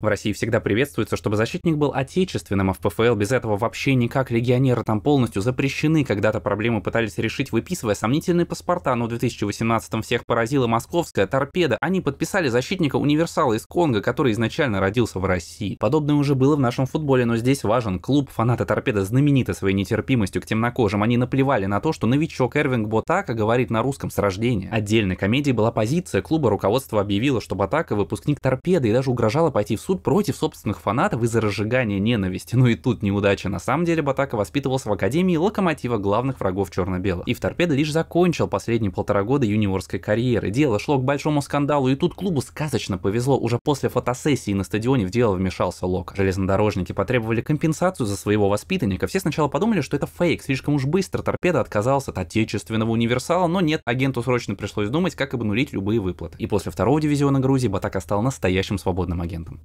В России всегда приветствуется, чтобы защитник был отечественным, а в ПФЛ без этого вообще никак. Легионеры там полностью запрещены. Когда-то проблему пытались решить, выписывая сомнительные паспорта, но в 2018-м всех поразила московская торпеда. Они подписали защитника универсала из Конго, который изначально родился в России. Подобное уже было в нашем футболе, но здесь важен клуб. Фанаты торпеда знамениты своей нетерпимостью к темнокожим. Они наплевали на то, что новичок Эрвинг Ботака говорит на русском с рождения. Отдельной комедией была позиция клуба. Руководство объявило, что Ботака выпускник торпеды и даже угрожало пойти в суд против собственных фанатов из-за разжигания ненависти. Ну и тут неудача. На самом деле Батака воспитывался в Академии Локомотива главных врагов черно-белых. И в торпедо лишь закончил последние полтора года юниорской карьеры. Дело шло к большому скандалу, и тут клубу сказочно повезло. Уже после фотосессии на стадионе в дело вмешался Лока. Железнодорожники потребовали компенсацию за своего воспитанника. Все сначала подумали, что это фейк. Слишком уж быстро торпеда отказался от отечественного универсала, но нет, агенту срочно пришлось думать, как обнулить любые выплаты. И после второго дивизиона Грузии Батака стал настоящим свободным агентом.